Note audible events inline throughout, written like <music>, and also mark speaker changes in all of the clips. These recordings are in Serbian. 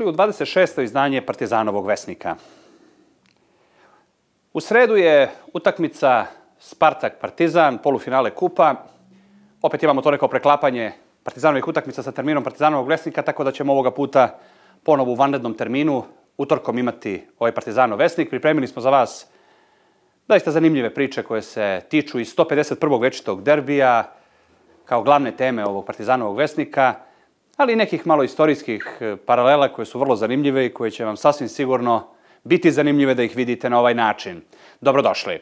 Speaker 1: Dobrodošli u 26. izdanje Partizanovog vesnika. U sredu je utakmica Spartak-Partizan, polufinale kupa. Opet imamo to neko preklapanje Partizanovih utakmica sa terminom Partizanovog vesnika, tako da ćemo ovoga puta ponovo u vanrednom terminu utorkom imati ovaj Partizanov vesnik. Pripremili smo za vas zaista zanimljive priče koje se tiču iz 151. večitog derbija kao glavne teme ovog Partizanovog vesnika – ali i nekih malo istorijskih e, paralela koje su vrlo zanimljive i koje će vam sasvim sigurno biti zanimljive da ih vidite na ovaj način. Dobrodošli.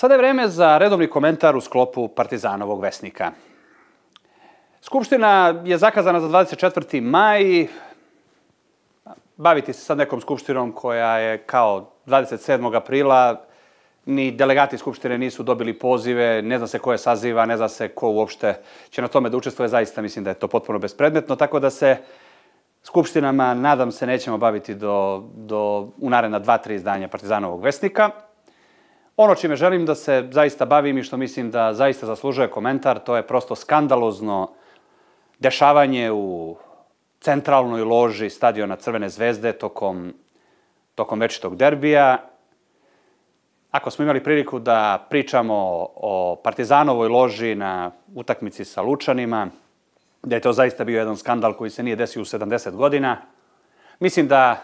Speaker 1: Sada je vreme za redovni komentar u sklopu Partizanovog vesnika. Skupština je zakazana za 24. maj. Baviti se sad nekom skupštinom koja je kao 27. aprila ni delegati Skupštine nisu dobili pozive, ne zna se ko je saziva, ne zna se ko uopšte će na tome da učestvuje, zaista mislim da je to potpuno bespredmetno, tako da se Skupštinama, nadam se, nećemo baviti do, do u naredna dva, tri izdanja Partizanovog vesnika. Ono čime želim da se zaista bavim i što mislim da zaista zaslužuje komentar, to je prosto skandalozno dešavanje u centralnoj loži stadiona Crvene zvezde tokom, tokom večitog derbija Ako smo imali priliku da pričamo o Partizanovoj loži na utakmici sa Lučanima, da je to zaista bio jedan skandal koji se nije desio u 70 godina, mislim da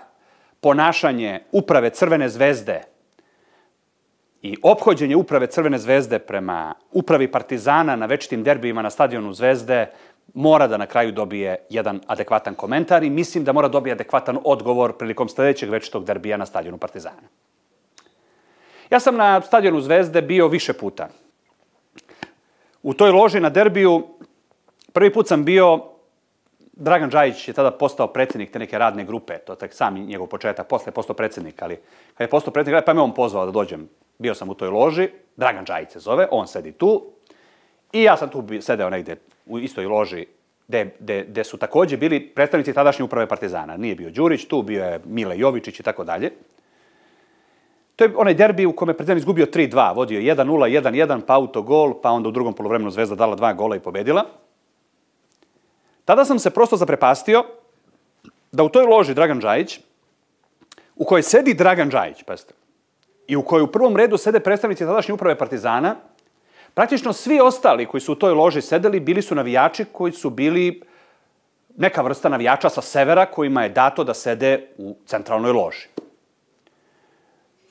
Speaker 1: ponašanje uprave Crvene zvezde i obhođenje uprave Crvene zvezde prema upravi Partizana na večitim derbijima na stadionu Zvezde mora da na kraju dobije jedan adekvatan komentar i mislim da mora dobije adekvatan odgovor prilikom sledećeg večitog derbija na stadionu Partizana. Ja sam na stadionu Zvezde bio više puta. U toj loži na derbiju prvi put sam bio Dragan Đajić je tada postao predsednik te neke radne grupe, to je sam njegov početak, posle je postao predsednik, ali kad je postao predsednik, pa me on pozvao da dođem. Bio sam u toj loži, Dragan Đajić se zove, on sedi tu i ja sam tu sedeo negde u istoj loži gde su takođe bili predstavnici tadašnje uprave Partizana. Nije bio Đurić tu, bio je Mile Jovičić i tako dalje. To je onaj derbi u kome je Partizan izgubio 3-2, vodio 1-0, 1-1, pa autogol, pa onda u drugom polovremenu Zvezda dala dva gola i pobedila. Tada sam se prosto zaprepastio da u toj loži Dragan Đajić, u kojoj sedi Dragan Đajić, pazite, i u kojoj u prvom redu sede predstavnici tadašnje uprave Partizana, praktično svi ostali koji su u toj loži sedeli bili su navijači koji su bili neka vrsta navijača sa severa kojima je dato da sede u centralnoj loži.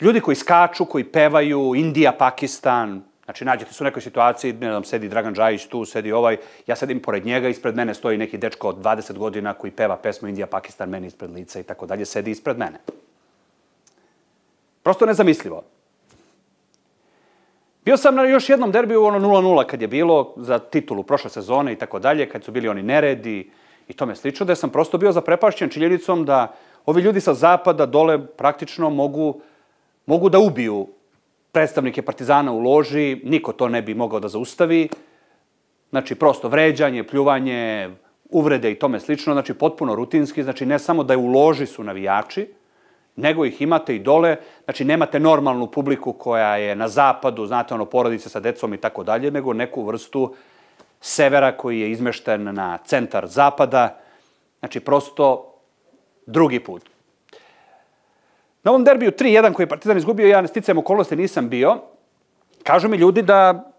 Speaker 1: Ljudi koji skaču, koji pevaju, Indija, Pakistan, Znači, nađete se u nekoj situaciji, ne znam, sedi Dragan Đajić tu, sedi ovaj, ja sedim pored njega, ispred mene stoji neki dečko od 20 godina koji peva pesmu Indija, Pakistan, meni ispred lica i tako dalje, sedi ispred mene. Prosto nezamislivo. Bio sam na još jednom derbiju, ono 0-0 kad je bilo za titulu prošle sezone i tako dalje, kad su bili oni neredi i tome slično, da sam prosto bio zaprepašćen činjenicom da ovi ljudi sa zapada dole praktično mogu mogu da ubiju predstavnike Partizana u loži, niko to ne bi mogao da zaustavi. Znači, prosto vređanje, pljuvanje, uvrede i tome slično, znači potpuno rutinski, znači ne samo da je u loži su navijači, nego ih imate i dole, znači nemate normalnu publiku koja je na zapadu, znate ono, porodice sa decom i tako dalje, nego neku vrstu severa koji je izmešten na centar zapada, znači prosto drugi put. Na ovom derbiju 3-1 koji je Partizan izgubio, ja sticajem okolnosti nisam bio. Kažu mi ljudi da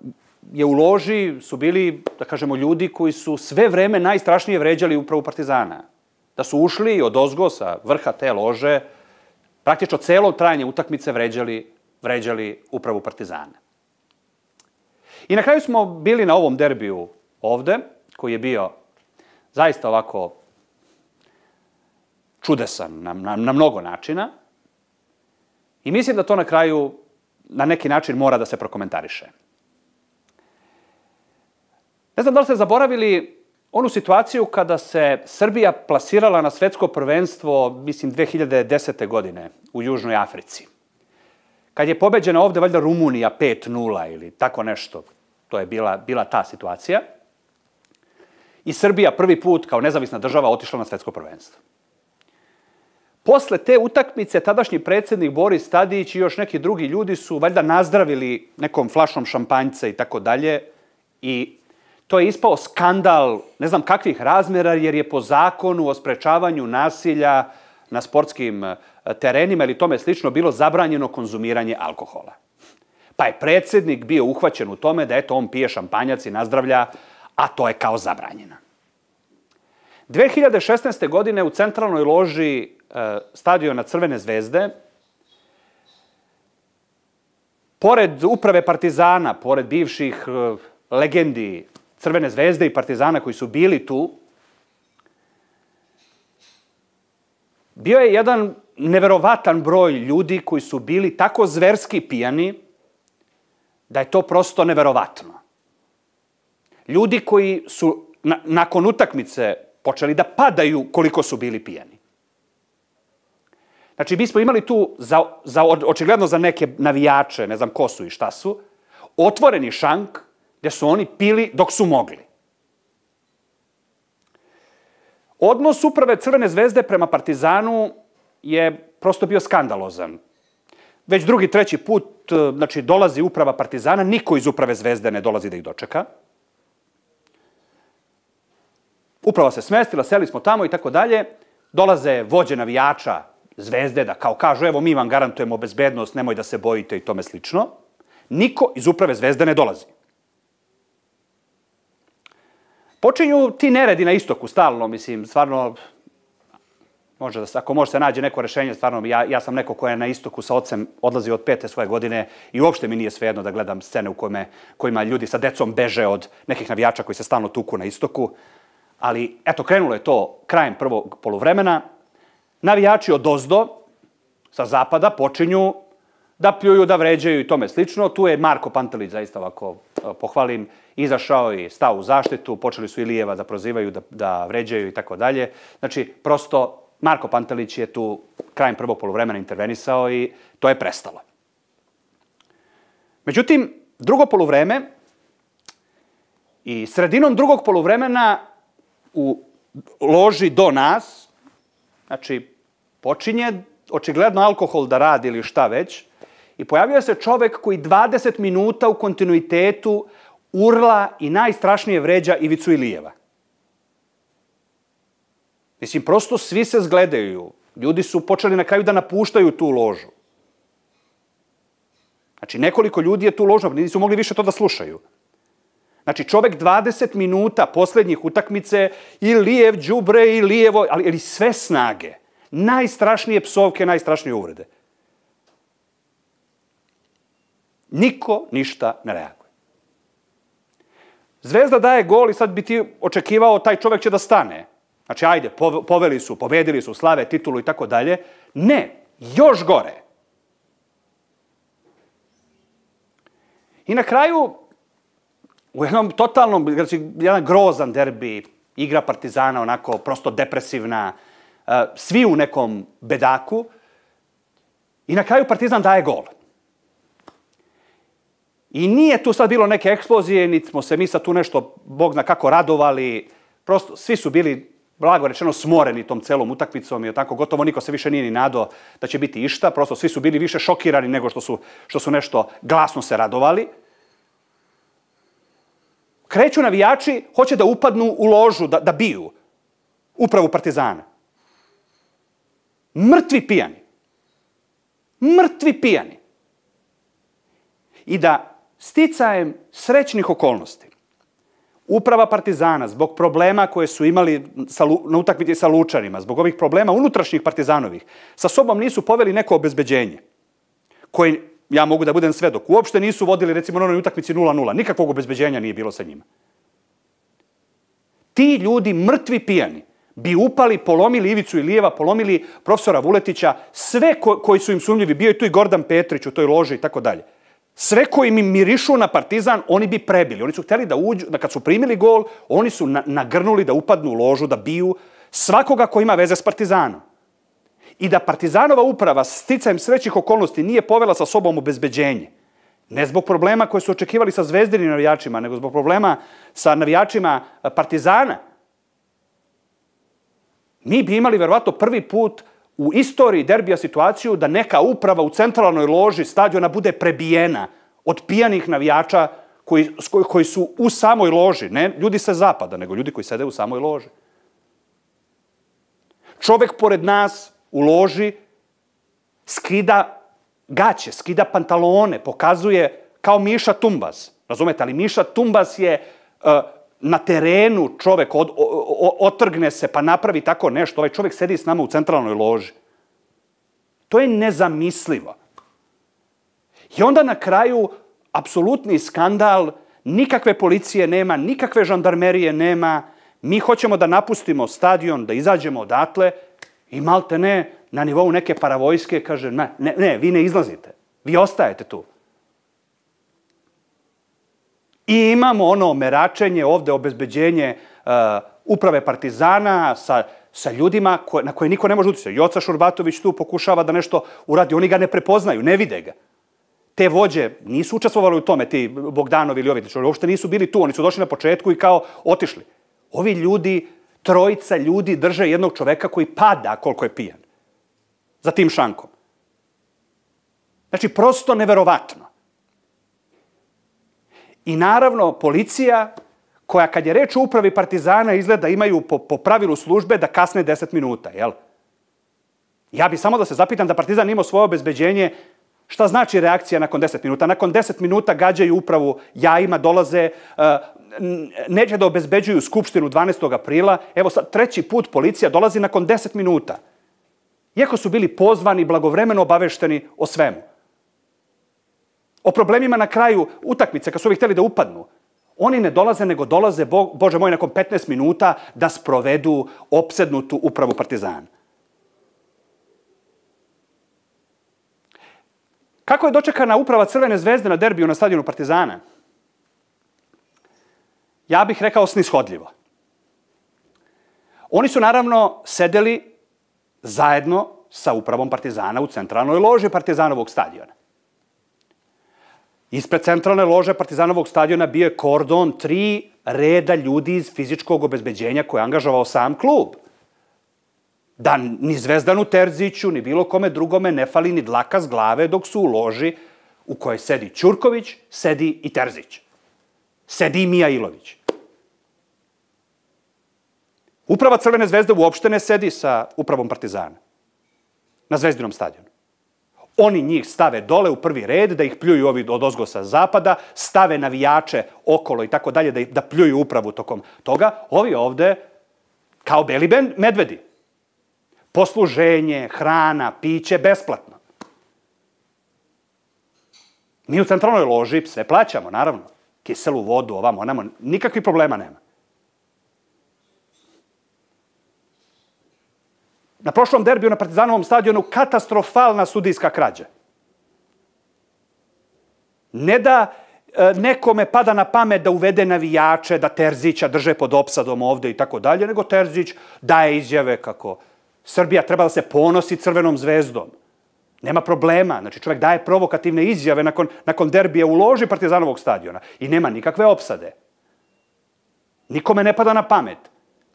Speaker 1: je u loži su bili, da kažemo, ljudi koji su sve vreme najstrašnije vređali upravu Partizana. Da su ušli od ozgo sa vrha te lože, praktično celo trajanje utakmice vređali, vređali upravu Partizana. I na kraju smo bili na ovom derbiju ovde, koji je bio zaista ovako čudesan na, na, na mnogo načina. I mislim da to na kraju na neki način mora da se prokomentariše. Ne znam da li ste zaboravili onu situaciju kada se Srbija plasirala na svetsko prvenstvo, mislim, 2010. godine u Južnoj Africi. Kad je pobeđena ovde, valjda, Rumunija 5-0 ili tako nešto. To je bila, bila ta situacija. I Srbija prvi put kao nezavisna država otišla na svetsko prvenstvo. Posle te utakmice tadašnji predsednik Boris Tadić i još neki drugi ljudi su valjda nazdravili nekom flašom šampanjca i tako dalje i to je ispao skandal ne znam kakvih razmera jer je po zakonu o sprečavanju nasilja na sportskim e, terenima ili tome slično bilo zabranjeno konzumiranje alkohola. Pa je predsednik bio uhvaćen u tome da eto on pije šampanjac i nazdravlja, a to je kao zabranjeno. 2016. godine u centralnoj loži stadiona Crvene zvezde, pored uprave Partizana, pored bivših e, legendi Crvene zvezde i Partizana koji su bili tu, bio je jedan neverovatan broj ljudi koji su bili tako zverski pijani da je to prosto neverovatno. Ljudi koji su na, nakon utakmice počeli da padaju koliko su bili pijani. Znači, mi smo imali tu, za, za, očigledno za neke navijače, ne znam ko su i šta su, otvoreni šank gde su oni pili dok su mogli. Odnos uprave Crvene zvezde prema Partizanu je prosto bio skandalozan. Već drugi, treći put, znači, dolazi uprava Partizana, niko iz uprave Zvezde ne dolazi da ih dočeka. Uprava se smestila, seli smo tamo i tako dalje. Dolaze vođe navijača Zvezde da kao kažu, evo mi vam garantujemo bezbednost, nemoj da se bojite i tome slično. Niko iz uprave Zvezde ne dolazi. Počinju ti neredi na istoku, stalno, mislim, stvarno, može da, ako može se nađe neko rešenje, stvarno, ja, ja sam neko ko je na istoku sa ocem odlazi od pete svoje godine i uopšte mi nije svejedno da gledam scene u kojima, kojima ljudi sa decom beže od nekih navijača koji se stalno tuku na istoku. Ali, eto, krenulo je to krajem prvog poluvremena. Navijači od ozdo, sa zapada, počinju da pljuju, da vređaju i tome slično. Tu je Marko Pantelić, zaista ovako pohvalim, izašao i stao u zaštitu, počeli su Ilijeva da prozivaju, da, da vređaju i tako dalje. Znači, prosto, Marko Pantelić je tu krajem prvog polovremena intervenisao i to je prestalo. Međutim, drugo polovreme i sredinom drugog polovremena u loži do nas, znači, počinje očigledno alkohol da radi ili šta već, i pojavio se čovek koji 20 minuta u kontinuitetu urla i najstrašnije vređa Ivicu Ilijeva. Mislim, prosto svi se zgledaju. Ljudi su počeli na kraju da napuštaju tu ložu. Znači, nekoliko ljudi je tu ložno, nisu mogli više to da slušaju. Znači, čovek 20 minuta poslednjih utakmice i lijev, džubre, i lijevo, ali, ali sve snage. Najstrašnije psovke, najstrašnije uvrede. Niko ništa ne reaguje. Zvezda daje gol i sad bi ti očekivao taj čovek će da stane. Znači, ajde, poveli su, pobedili su, slave, titulu i tako dalje. Ne, još gore. I na kraju, u jednom totalnom, znači, jedan grozan derbi, igra Partizana onako prosto depresivna, eh, svi u nekom bedaku, i na kraju Partizan daje gol. I nije tu sad bilo neke eksplozije, niti smo se mi sad tu nešto, Bog zna kako, radovali. Prosto, svi su bili, blago rečeno, smoreni tom celom utakmicom i tako, gotovo niko se više nije ni nado da će biti išta. Prosto, svi su bili više šokirani nego što su, što su nešto glasno se radovali. Kreću navijači, hoće da upadnu u ložu, da, da biju upravu Partizana. Mrtvi pijani. Mrtvi pijani. I da Sticajem srećnih okolnosti, uprava Partizana, zbog problema koje su imali sa, na utakmici sa Lučanima, zbog ovih problema unutrašnjih Partizanovih, sa sobom nisu poveli neko obezbeđenje, koje, ja mogu da budem svedok, uopšte nisu vodili, recimo, na onoj utakmici 0-0. Nikakvog obezbeđenja nije bilo sa njima. Ti ljudi, mrtvi pijani, bi upali, polomili Ivicu Ilijeva, polomili profesora Vuletića, sve ko, koji su im sumljivi, bio je tu i Gordan Petrić u toj loži i tako dalje. Sve koji mi mirišu na Partizan, oni bi prebili. Oni su hteli da uđu, da kad su primili gol, oni su na, nagrnuli da upadnu u ložu, da biju svakoga ko ima veze s Partizanom. I da Partizanova uprava sticajem srećih okolnosti nije povela sa sobom obezbeđenje. Ne zbog problema koje su očekivali sa zvezdinim navijačima, nego zbog problema sa navijačima Partizana. Mi bi imali verovatno prvi put u istoriji derbija situaciju da neka uprava u centralnoj loži stadiona bude prebijena od pijanih navijača koji, koji su u samoj loži, ne ljudi sa zapada, nego ljudi koji sede u samoj loži. Čovek pored nas u loži skida gaće, skida pantalone, pokazuje kao Miša Tumbas. Razumete, ali Miša Tumbas je uh, na terenu čovek od, o, otrgne se pa napravi tako nešto. Ovaj čovek sedi s nama u centralnoj loži. To je nezamislivo. I onda na kraju apsolutni skandal, nikakve policije nema, nikakve žandarmerije nema, mi hoćemo da napustimo stadion, da izađemo odatle i malte ne, na nivou neke paravojske kaže, ne, ne, ne, vi ne izlazite, vi ostajete tu. I imamo ono meračenje, ovde obezbeđenje uh, uprave Partizana sa, sa ljudima koje, na koje niko ne može utjecati. Joca Šurbatović tu pokušava da nešto uradi, oni ga ne prepoznaju, ne vide ga te vođe nisu učestvovali u tome, ti Bogdanovi ili ovi, znači uopšte nisu bili tu, oni su došli na početku i kao otišli. Ovi ljudi, trojica ljudi drže jednog čoveka koji pada koliko je pijan. Za tim šankom. Znači, prosto neverovatno. I naravno, policija, koja kad je reč o upravi Partizana izgleda imaju po, po pravilu službe da kasne 10 minuta, jel? Ja bi samo da se zapitam da Partizan imao svoje obezbeđenje Šta znači reakcija nakon 10 minuta? Nakon 10 minuta gađaju upravu jajima, dolaze, uh, neće da obezbeđuju Skupštinu 12. aprila. Evo sad, treći put policija dolazi nakon 10 minuta. Iako su bili pozvani, blagovremeno obavešteni o svemu. O problemima na kraju utakmice, kad su ovi hteli da upadnu. Oni ne dolaze, nego dolaze, bo, Bože moj, nakon 15 minuta da sprovedu opsednutu upravu Partizana. Kako je dočekana uprava Crvene zvezde na derbiju na stadionu Partizana? Ja bih rekao snishodljivo. Oni su naravno sedeli zajedno sa upravom Partizana u centralnoj loži Partizanovog stadiona. Ispred centralne lože Partizanovog stadiona bio je kordon tri reda ljudi iz fizičkog obezbeđenja koje je angažovao sam klub da ni Zvezdanu Terziću, ni bilo kome drugome ne fali ni dlaka s glave dok su u loži u kojoj sedi Ćurković, sedi i Terzić. Sedi Mija Ilović. Uprava Crvene zvezde uopšte ne sedi sa upravom Partizana. Na Zvezdinom stadionu. Oni njih stave dole u prvi red, da ih pljuju ovi od ozgo sa zapada, stave navijače okolo i tako dalje, da, da pljuju upravu tokom toga. Ovi ovde, kao beli medvedi, posluženje, hrana, piće, besplatno. Mi u centralnoj loži sve plaćamo, naravno. Kiselu vodu, ovamo, onamo, nikakvih problema nema. Na prošlom derbiju na Partizanovom stadionu katastrofalna sudijska krađa. Ne da e, nekome pada na pamet da uvede navijače, da Terzića drže pod opsadom ovde i tako dalje, nego Terzić daje izjave kako Srbija treba da se ponosi crvenom zvezdom. Nema problema. Znači, čovjek daje provokativne izjave nakon, nakon derbija u loži Partizanovog stadiona i nema nikakve opsade. Nikome ne pada na pamet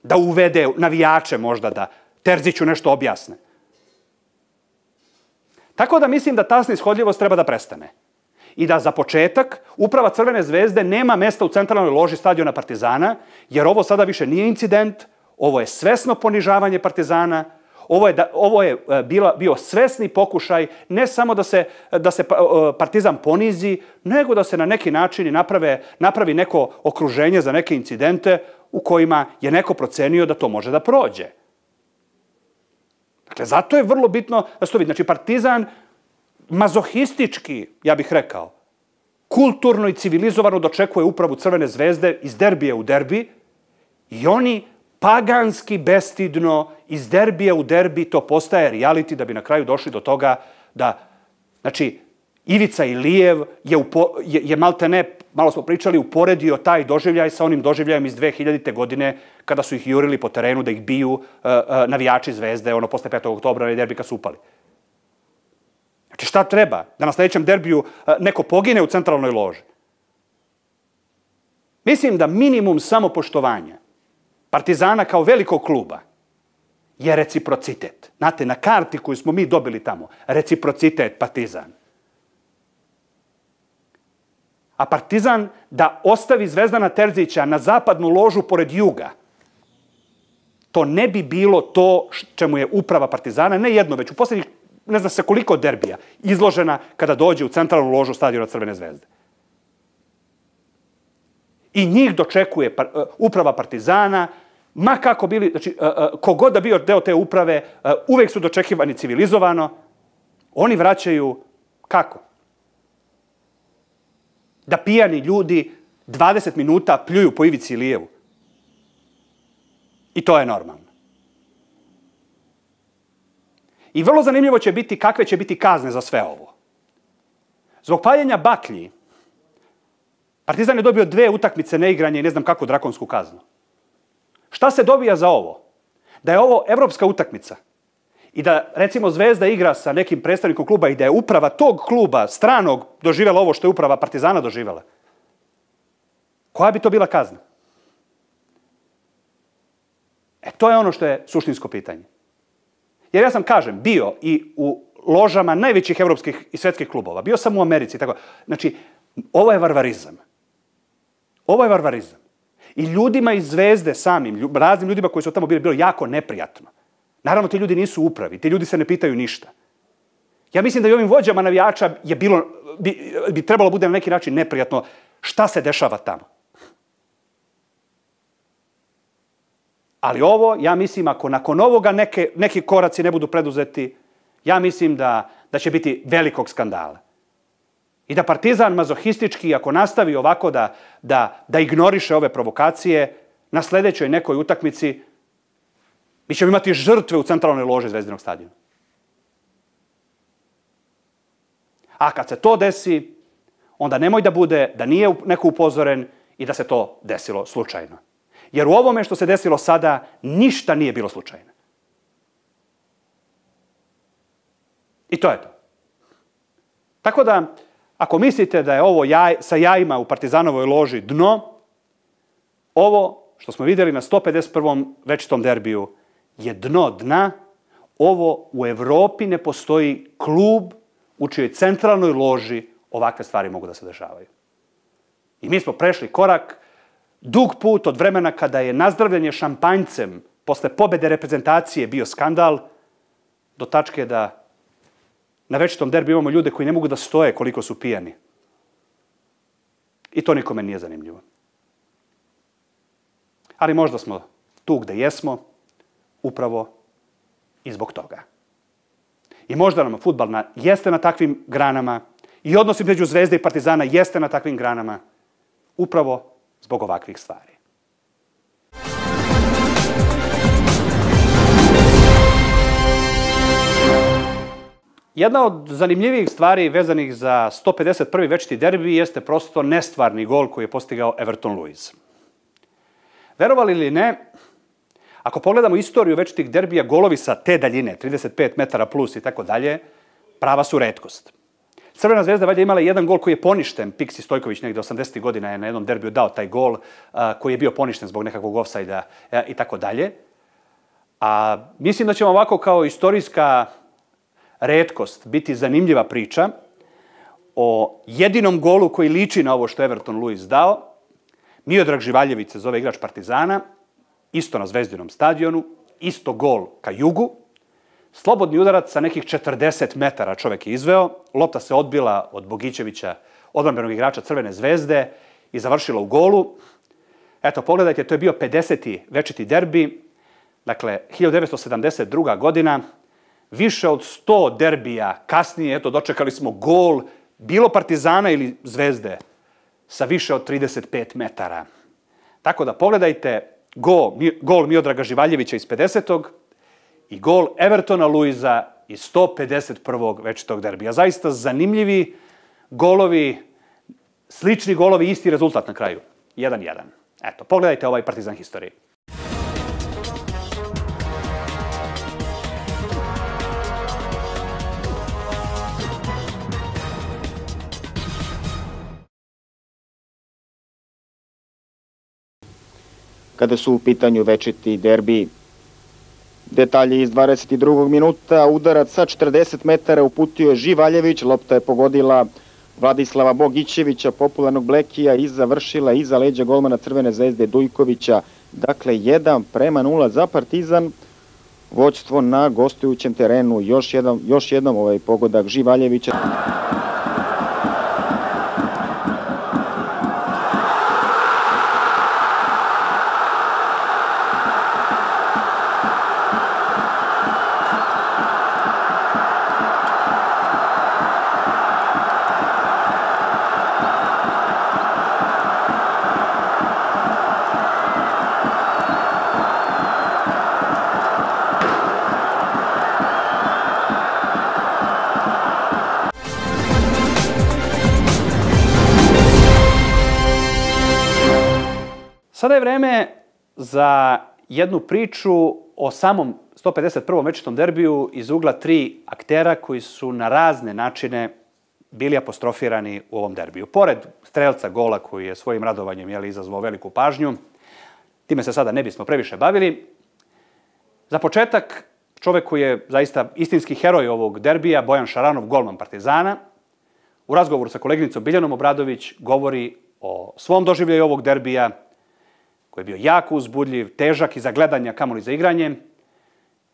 Speaker 1: da uvede navijače možda, da Terziću nešto objasne. Tako da mislim da ta snishodljivost treba da prestane. I da za početak uprava Crvene zvezde nema mesta u centralnoj loži stadiona Partizana, jer ovo sada više nije incident, ovo je svesno ponižavanje Partizana, Ovo je, da, ovo je e, bila, bio svesni pokušaj ne samo da se, da se pa, partizan ponizi, nego da se na neki način naprave, napravi neko okruženje za neke incidente u kojima je neko procenio da to može da prođe. Dakle, zato je vrlo bitno da se to vidi. Znači, partizan mazohistički, ja bih rekao, kulturno i civilizovano dočekuje upravu Crvene zvezde iz derbije u derbi i oni paganski, bestidno, iz derbija u derbi to postaje reality da bi na kraju došli do toga da, znači, Ivica Ilijev je, upo, je, je malte ne, malo smo pričali, uporedio taj doživljaj sa onim doživljajem iz 2000. godine kada su ih jurili po terenu da ih biju uh, uh, navijači zvezde, ono posle 5. oktobra i derbi kad su upali. Znači šta treba? Da na sledećem derbiju uh, neko pogine u centralnoj loži? Mislim da minimum samopoštovanja Partizana kao velikog kluba je reciprocitet. Znate, na karti koju smo mi dobili tamo, reciprocitet Partizan. A Partizan da ostavi Zvezdana Terzića na zapadnu ložu pored juga, to ne bi bilo to čemu je uprava Partizana, ne jedno, već u poslednjih ne zna se koliko derbija, izložena kada dođe u centralnu ložu stadiona Crvene zvezde. I njih dočekuje uprava Partizana, ma kako bili, znači, kogod da bio deo te uprave, uvek su dočekivani civilizovano, oni vraćaju, kako? Da pijani ljudi 20 minuta pljuju po ivici lijevu. I to je normalno. I vrlo zanimljivo će biti kakve će biti kazne za sve ovo. Zbog paljenja baklji, Partizan je dobio dve utakmice neigranje i ne znam kako drakonsku kaznu. Šta se dobija za ovo? Da je ovo evropska utakmica i da, recimo, Zvezda igra sa nekim predstavnikom kluba i da je uprava tog kluba, stranog, doživjela ovo što je uprava Partizana doživjela. Koja bi to bila kazna? E, to je ono što je suštinsko pitanje. Jer ja sam, kažem, bio i u ložama najvećih evropskih i svetskih klubova. Bio sam u Americi. Tako. Znači, ovo je varvarizam. Ovo je varvarizam. I ljudima iz Zvezde samim, raznim ljudima koji su tamo bili, bilo jako neprijatno. Naravno, ti ljudi nisu upravi, ti ljudi se ne pitaju ništa. Ja mislim da i ovim vođama navijača je bilo, bi, bi trebalo bude na neki način neprijatno šta se dešava tamo. Ali ovo, ja mislim, ako nakon ovoga neke, neki koraci ne budu preduzeti, ja mislim da, da će biti velikog skandala. I da Partizan mazohistički, ako nastavi ovako da, da, da ignoriše ove provokacije, na sledećoj nekoj utakmici mi ćemo imati žrtve u centralnoj loži Zvezdinog stadiona. A kad se to desi, onda nemoj da bude da nije neko upozoren i da se to desilo slučajno. Jer u ovome što se desilo sada, ništa nije bilo slučajno. I to je to. Tako da, ako mislite da je ovo jaj, sa jajima u Partizanovoj loži dno, ovo što smo videli na 151. večitom derbiju je dno dna. Ovo u Evropi ne postoji klub u čijoj centralnoj loži ovakve stvari mogu da se dešavaju. I mi smo prešli korak dug put od vremena kada je nazdravljanje šampanjcem posle pobede reprezentacije bio skandal, do tačke da na večitom derbi imamo ljude koji ne mogu da stoje koliko su pijani. I to nikome nije zanimljivo. Ali možda smo tu gde jesmo, upravo i zbog toga. I možda nam futbal na, jeste na takvim granama i odnos između Zvezde i Partizana jeste na takvim granama upravo zbog ovakvih stvari. Jedna od zanimljivijih stvari vezanih za 151. večiti derbi jeste prosto nestvarni gol koji je postigao Everton Luiz. Verovali ili ne, ako pogledamo istoriju večitih derbija, golovi sa te daljine, 35 metara plus i tako dalje, prava su redkost. Crvena zvezda valjda imala jedan gol koji je poništen. Piksi Stojković negde 80. godina je na jednom derbiju dao taj gol a, koji je bio poništen zbog nekakvog ofsajda e, i tako dalje. A mislim da ćemo ovako kao istorijska redkost biti zanimljiva priča o jedinom golu koji liči na ovo što Everton Luis dao. Miodrag Živaljević se zove igrač Partizana, isto na Zvezdinom stadionu, isto gol ka jugu, Slobodni udarac sa nekih 40 metara čovek je izveo, lopta se odbila od Bogićevića, odbranbenog igrača Crvene zvezde i završila u golu. Eto, pogledajte, to je bio 50. večiti derbi, dakle, 1972. godina, više od 100 derbija kasnije, eto, dočekali smo gol, bilo Partizana ili Zvezde, sa više od 35 metara. Tako da pogledajte gol, gol Miodraga Živaljevića iz 50 i gol Evertona Luiza iz 151. večitog derbija. Zaista zanimljivi golovi, slični golovi, isti rezultat na kraju. 1-1. Eto, pogledajte ovaj Partizan historiji.
Speaker 2: Kada su u pitanju večiti derbi, Detalje iz 22. minuta, udarac sa 40 metara uputio je Živaljević, lopta je pogodila Vladislava Bogićevića, popularnog Blekija i završila iza leđa golmana Crvene zvezde Dujkovića. Dakle, 1 prema 0 za Partizan, voćstvo na gostujućem terenu, još, jedan, još jednom ovaj pogodak Živaljevića.
Speaker 1: Za jednu priču o samom 151. večitom derbiju iz ugla tri aktera koji su na razne načine bili apostrofirani u ovom derbiju. Pored strelca gola koji je svojim radovanjem jeli, izazvao veliku pažnju, time se sada ne bismo previše bavili. Za početak, čovek koji je zaista istinski heroj ovog derbija, Bojan Šaranov, golman Partizana, u razgovoru sa koleginicom Biljanom Obradović govori o svom doživljaju ovog derbija, koji je bio jako uzbudljiv, težak i za gledanja, kamoli za igranje,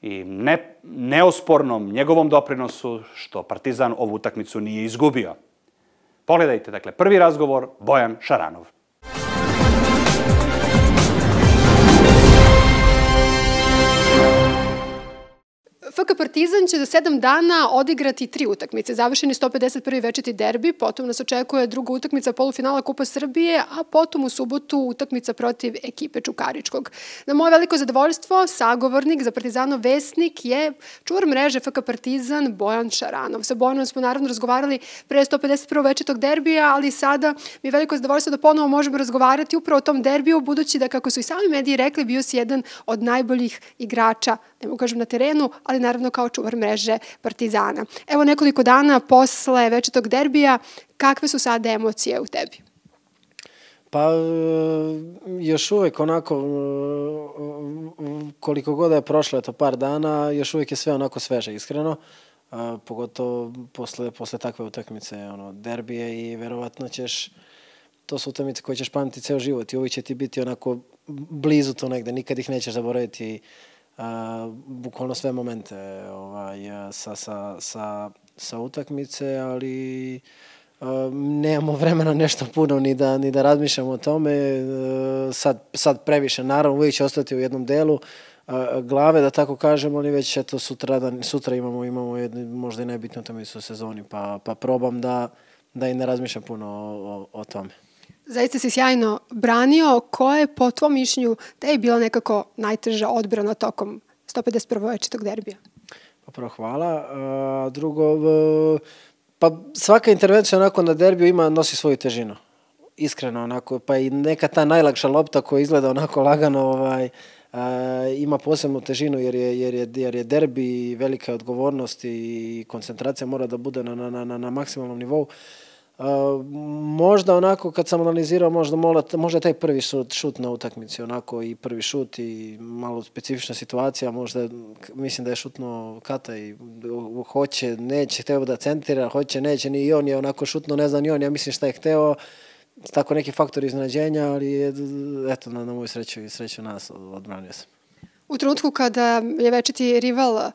Speaker 1: i ne, neospornom njegovom doprinosu što Partizan ovu utakmicu nije izgubio. Pogledajte, dakle, prvi razgovor, Bojan Šaranov.
Speaker 3: FK Partizan će za sedam dana odigrati tri utakmice. Završeni 151. večeti derbi, potom nas očekuje druga utakmica polufinala Kupa Srbije, a potom u subotu utakmica protiv ekipe Čukaričkog. Na moje veliko zadovoljstvo, sagovornik za Partizanov vesnik je čuvar mreže FK Partizan Bojan Šaranov. Sa Bojanom smo naravno razgovarali pre 151. večetog derbija, ali sada mi je veliko zadovoljstvo da ponovo možemo razgovarati upravo o tom derbiju, budući da, kako su i sami mediji rekli, bio si jedan od najboljih igrača, ne mogu kažem na terenu, ali naravno kao čuvar mreže Partizana. Evo nekoliko dana posle večetog derbija, kakve su sada emocije u tebi?
Speaker 4: Pa e, još uvek onako e, koliko god je prošlo to par dana, još uvek je sve onako sveže, iskreno. E, pogotovo posle, posle takve utakmice, ono, derbije i verovatno ćeš, to su utakmice koje ćeš pamtiti ceo život i uvijek će ti biti onako blizu to negde, nikad ih nećeš zaboraviti a, bukvalno sve momente ovaj, sa, sa, sa, sa utakmice, ali a, nemamo vremena nešto puno ni da, ni da razmišljamo o tome. A, sad, sad previše, naravno, uvijek će ostati u jednom delu glave, da tako kažemo, ali već eto, sutra, da, sutra imamo, imamo jednu, možda i najbitnu utakmicu u sezoni, pa, pa probam da, da i ne razmišljam puno o, o, o tome.
Speaker 3: Zaista si sjajno branio. Ko je po tvom mišljenju da je bila nekako najteža odbrana tokom 151. večetog derbija?
Speaker 4: Pa prvo hvala. A, drugo, pa svaka intervencija onako na derbiju ima, nosi svoju težinu. Iskreno onako, pa i neka ta najlakša lopta koja izgleda onako lagano, ovaj, a, ima posebnu težinu jer je, jer je, jer je derbi velika odgovornost i koncentracija mora da bude na, na, na, na maksimalnom nivou. Uh, možda onako kad sam analizirao možda mola, možda taj prvi šut, šut na utakmici onako i prvi šut i malo specifična situacija možda mislim da je šutno Kata i hoće neće hteo da centira hoće neće ni on je onako šutno ne znam ni on ja mislim šta je hteo tako neki faktor iznenađenja ali eto na, na moju sreću i sreću nas odbranio sam.
Speaker 3: U trenutku kada je večiti rival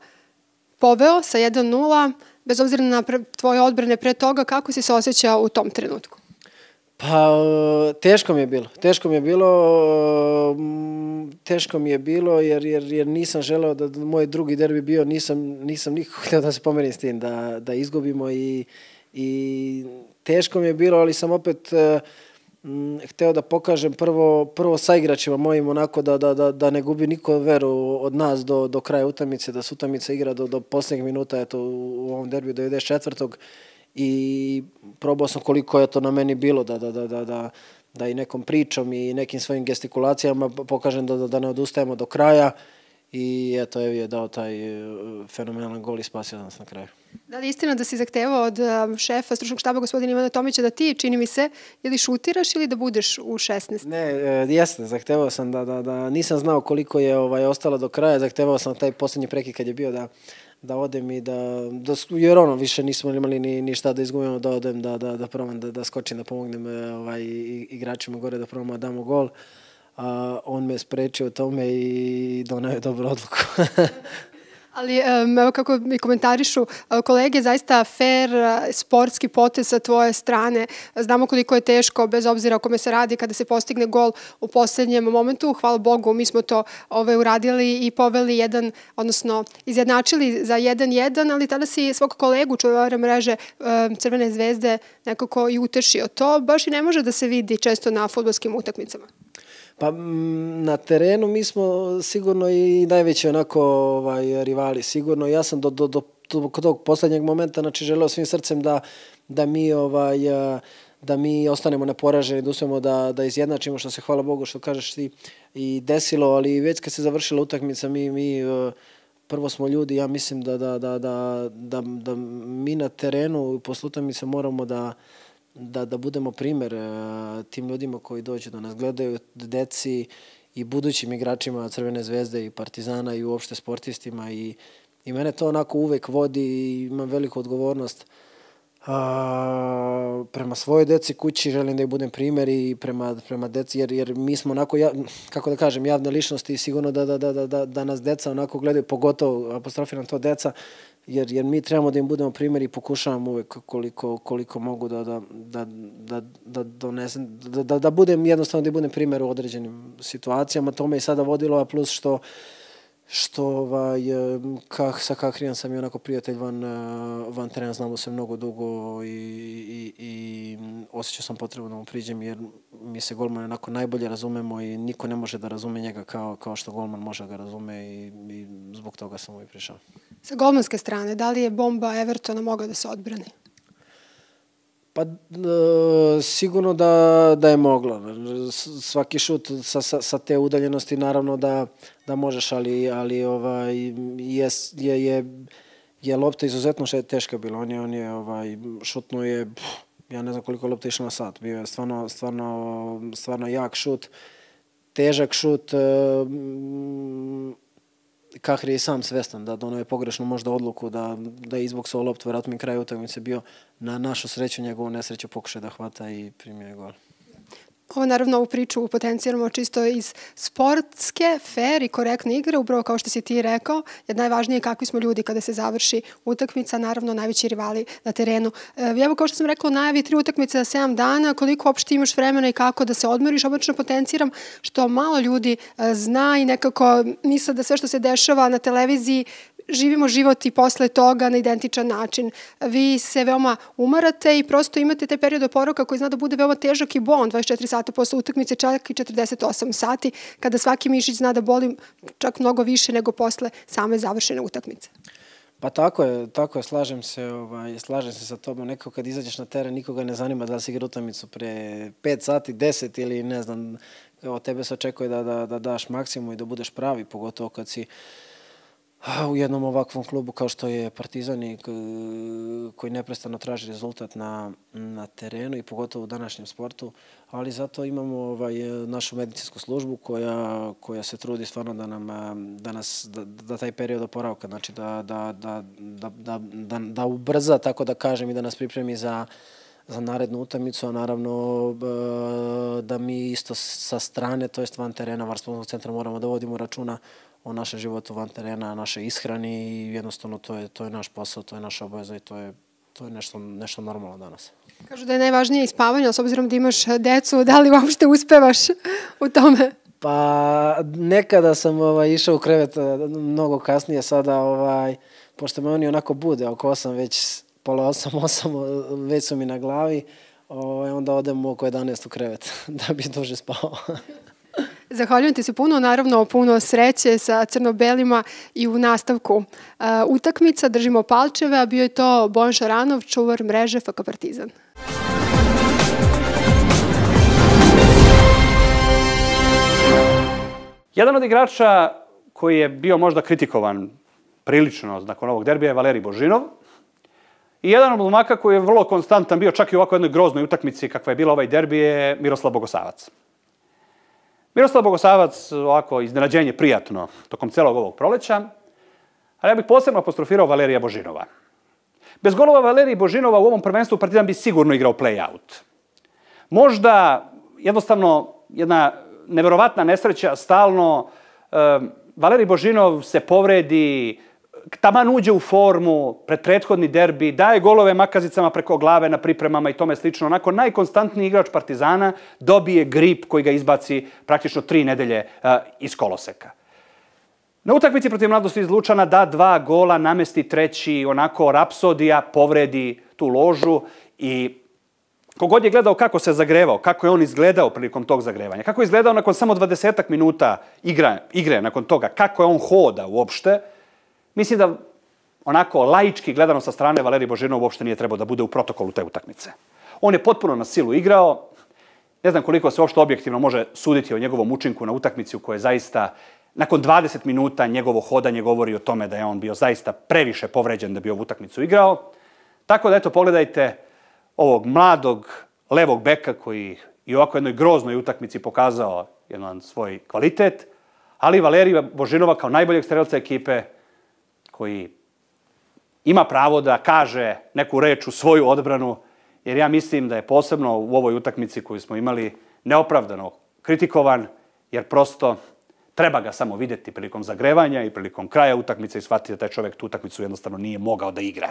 Speaker 3: poveo sa 1-0 bez obzira na tvoje odbrane pre toga, kako si se osjećao u tom trenutku?
Speaker 4: Pa, teško mi je bilo. Teško mi je bilo, teško mi je bilo jer, jer, jer nisam želeo da moj drugi derbi bio, nisam, nisam nikako hteo da se pomerim s tim, da, da izgubimo i, i teško mi je bilo, ali sam opet uh, m, hteo da pokažem prvo, prvo sa igračima mojim onako da, da, da, da ne gubi niko veru od nas do, do kraja utamice, da se utamica igra do, do posljednjeg minuta eto, u ovom derbiju 94. I probao sam koliko je to na meni bilo da, da, da, da, da, da i nekom pričom i nekim svojim gestikulacijama pokažem da, da, da ne odustajemo do kraja i eto Evi je dao taj e, fenomenalan gol i spasio nas na kraju.
Speaker 3: Da li je istina da si zahtevao od um, šefa stručnog štaba gospodina Ivana Tomića da ti, čini mi se, ili šutiraš ili da budeš u 16?
Speaker 4: Ne, e, jeste, zahtevao sam da, da, da nisam znao koliko je ovaj, ostalo do kraja, zahtevao sam taj poslednji prekid kad je bio da, da odem i da, da jer ono, više nismo imali ni, ni šta da izgubimo, da odem, da, da, da probam da, da skočim, da pomognem e, ovaj, igračima gore, da probamo da damo gol. A, on me sprečio tome i donao je dobru odluku. <laughs>
Speaker 3: Ali evo kako mi komentarišu kolege, zaista fair sportski potez sa tvoje strane. Znamo koliko je teško, bez obzira o kome se radi, kada se postigne gol u poslednjem momentu. Hvala Bogu, mi smo to ove, uradili i poveli jedan, odnosno izjednačili za 1-1, ali tada si svog kolegu čuvara mreže Crvene zvezde nekako i utešio. To baš i ne može da se vidi često na futbolskim utakmicama.
Speaker 4: Pa na terenu mi smo sigurno i najveći onako ovaj, rivali, sigurno. Ja sam do, do, do, do tog poslednjeg momenta znači, želeo svim srcem da, da mi ovaj, da mi ostanemo neporaženi, da uspemo da, da izjednačimo, što se hvala Bogu, što kažeš ti, i desilo, ali već kad se završila utakmica, mi, mi prvo smo ljudi, ja mislim da, da, da, da, da, da mi na terenu posle utakmice moramo da, da, da budemo primer uh, tim ljudima koji dođu da nas gledaju, deci i budućim igračima Crvene zvezde i Partizana i uopšte sportistima i, i mene to onako uvek vodi i imam veliku odgovornost a, prema svojoj deci kući želim da ih budem primer i prema, prema deci jer, jer mi smo onako, ja, kako da kažem, javne ličnosti i sigurno da, da, da, da, da nas deca onako gledaju, pogotovo apostrofiram to deca, jer, jer mi trebamo da im budemo primjer i pokušavam uvek koliko, koliko mogu da, da, da, da, da donesem, da, da, da budem jednostavno da budem primjer u određenim situacijama. To me i sada vodilo, a plus što što ovaj, kah, sa Kahrijan sam i onako prijatelj van, van terena, znamo se mnogo dugo i, i, i osjećao sam potrebu da mu priđem jer mi se golman onako najbolje razumemo i niko ne može da razume njega kao, kao što golman može da ga razume i, i zbog toga sam mu i prišao.
Speaker 3: Sa golmanske strane, da li je bomba Evertona mogla da se odbrani?
Speaker 4: Pa e, sigurno da, da je mogla. Svaki šut sa, sa, sa te udaljenosti naravno da, da možeš, ali, ali ovaj, je, je, je, je lopta izuzetno še teška bila. On je, on je ovaj, šutno je, ja ne znam koliko lopta išla na sat. Bio je stvarno, stvarno, stvarno jak šut, težak šut, e, Kahri je sam svestan da dono je pogrešno možda odluku da, da je izboksao loptu, vjerojatno mi kraj utakmice bio na našu sreću, njegovu nesreću pokušaj da hvata i primio je gol.
Speaker 3: Ovo naravno ovu priču potencijamo čisto iz sportske, fair i korektne igre, upravo kao što si ti rekao, jer najvažnije je kakvi smo ljudi kada se završi utakmica, naravno najveći rivali na terenu. E, evo kao što sam rekla, najavi tri utakmice za 7 dana, koliko uopšte imaš vremena i kako da se odmoriš, obično potenciram što malo ljudi e, zna i nekako misle da sve što se dešava na televiziji živimo život i posle toga na identičan način. Vi se veoma umarate i prosto imate taj period oporoka koji zna da bude veoma težak i bon, 24 sata posle utakmice, čak i 48 sati, kada svaki mišić zna da boli čak mnogo više nego posle same završene utakmice.
Speaker 4: Pa tako je, tako je, slažem se, ovaj, slažem se sa tobom. Nekako kad izađeš na teren, nikoga ne zanima da li si igra utakmicu pre 5 sati, 10 ili ne znam, od tebe se očekuje da, da, da daš maksimum i da budeš pravi, pogotovo kad si u jednom ovakvom klubu kao što je Partizan i koji neprestano traži rezultat na, na terenu i pogotovo u današnjem sportu, ali zato imamo ovaj, našu medicinsku službu koja, koja se trudi stvarno da nam da nas da, da taj period oporavka znači da, da, da, da, da, da, da ubrza tako da kažem i da nas pripremi za za narednu utakmicu, a naravno da mi isto sa strane, to jest van terena Varspovnog centra moramo da vodimo računa o našem životu van terena, našoj ishrani i jednostavno to je, to je naš posao, to je naša obaveza i to je, to je nešto, nešto normalno danas.
Speaker 3: Kažu da je najvažnije ispavanje, s obzirom da imaš decu, da li uopšte uspevaš u tome?
Speaker 4: Pa nekada sam ovaj, išao u krevet mnogo kasnije, sada ovaj, pošto me oni onako bude, oko 8 već pola 8, 8 <laughs> već su mi na glavi, ovaj, onda odem oko 11 u krevet <laughs> da bi duže spao.
Speaker 3: Zahvaljujem ti se puno, naravno puno sreće sa crno-belima i u nastavku uh, utakmica. Držimo palčeve, a bio je to Bojan Šaranov, čuvar mreže FK Partizan.
Speaker 1: Jedan od igrača koji je bio možda kritikovan prilično nakon ovog derbija je Valeri Božinov. I jedan od momaka koji je vrlo konstantan bio čak i u ovako jednoj groznoj utakmici kakva je bila ovaj derbi je Miroslav Bogosavac. Miroslav Bogosavac, ovako, iznenađenje prijatno tokom celog ovog proleća, ali ja bih posebno apostrofirao Valerija Božinova. Bez golova Valerija Božinova u ovom prvenstvu Partizan bi sigurno igrao play-out. Možda, jednostavno, jedna neverovatna nesreća, stalno, e, Valerij Božinov se povredi, taman uđe u formu pred prethodni derbi, daje golove makazicama preko glave na pripremama i tome slično. Onako, najkonstantniji igrač Partizana dobije grip koji ga izbaci praktično tri nedelje uh, iz koloseka. Na utakmici protiv mladosti iz Lučana da dva gola, namesti treći, onako rapsodija, povredi tu ložu i Kogod je gledao kako se zagrevao, kako je on izgledao prilikom tog zagrevanja, kako je izgledao nakon samo 20 minuta igra, igre nakon toga, kako je on hoda uopšte, mislim da onako laički gledano sa strane Valerij Božinov uopšte nije trebao da bude u protokolu te utakmice. On je potpuno na silu igrao, ne znam koliko se uopšte objektivno može suditi o njegovom učinku na utakmici u kojoj zaista nakon 20 minuta njegovo hodanje govori o tome da je on bio zaista previše povređen da bi ovu utakmicu igrao. Tako da eto pogledajte ovog mladog levog beka koji i ovako jednoj groznoj utakmici pokazao jedan svoj kvalitet, ali Valerija Božinova kao najboljeg strelca ekipe koji ima pravo da kaže neku reč u svoju odbranu, jer ja mislim da je posebno u ovoj utakmici koju smo imali neopravdano kritikovan, jer prosto treba ga samo videti prilikom zagrevanja i prilikom kraja utakmice i shvatiti da taj čovek tu utakmicu jednostavno nije mogao da igra.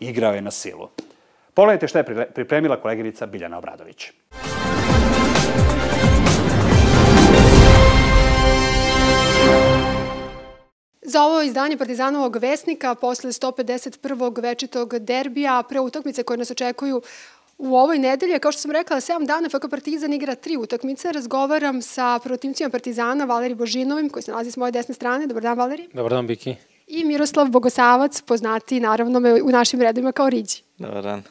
Speaker 1: Igrao je na silu. Pogledajte šta je pripremila koleginica Biljana Obradović.
Speaker 3: Za ovo izdanje Partizanovog vesnika posle 151. večitog derbija, pre utakmice koje nas očekuju U ovoj nedelji, kao što sam rekla, 7 dana FK Partizan igra tri utakmice. Razgovaram sa protivnicima Partizana, Valeri Božinovim, koji se nalazi s moje desne strane. Dobar dan, Valeri.
Speaker 5: Dobar dan, Biki.
Speaker 3: I Miroslav Bogosavac, poznati naravno u našim redima kao Riđi.
Speaker 5: Dobar dan.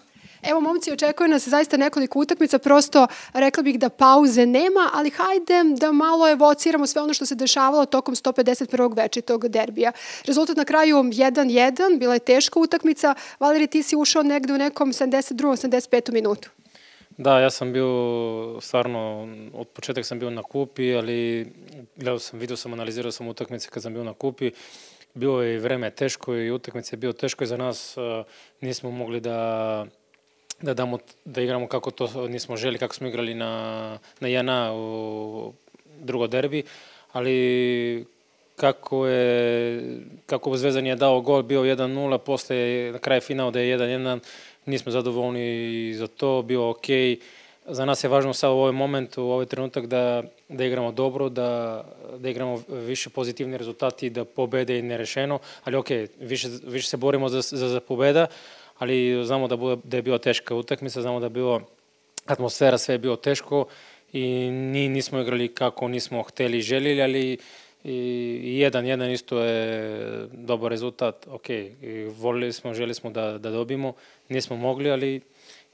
Speaker 3: Evo, momci, očekuje nas zaista nekoliko utakmica, prosto rekla bih da pauze nema, ali hajde da malo evociramo sve ono što se dešavalo tokom 151. večitog derbija. Rezultat na kraju 1-1, bila je teška utakmica. Valeri, ti si ušao negde u nekom 72. 75. minutu.
Speaker 5: Da, ja sam bio stvarno, od početak sam bio na kupi, ali gledao sam, vidio sam, analizirao sam utakmice kad sam bio na kupi. Bilo je vreme teško i utakmice je bio teško i za nas nismo mogli da da, damo, da igramo kako to nismo želi, kako smo igrali na, na 1 u drugo derbi, ali kako je kako Zvezdan je dao gol, bio 1-0, posle na kraju finala da je 1-1, nismo zadovoljni za to, bio ok. Za nas je važno sad u ovaj moment, u ovaj trenutak da, da igramo dobro, da, da igramo više pozitivni rezultati, da pobede i nerešeno, ali ok, više, više se borimo za, za, za pobeda, али знамо да, буде, да е била тешка утакмица, знамо да било атмосфера, све е било тешко и ние нисмо играли како нисмо хтели и желили, али и еден еден исто е добар резултат. Океј, воле волели смо, жели смо да да добимо, не смо могли, али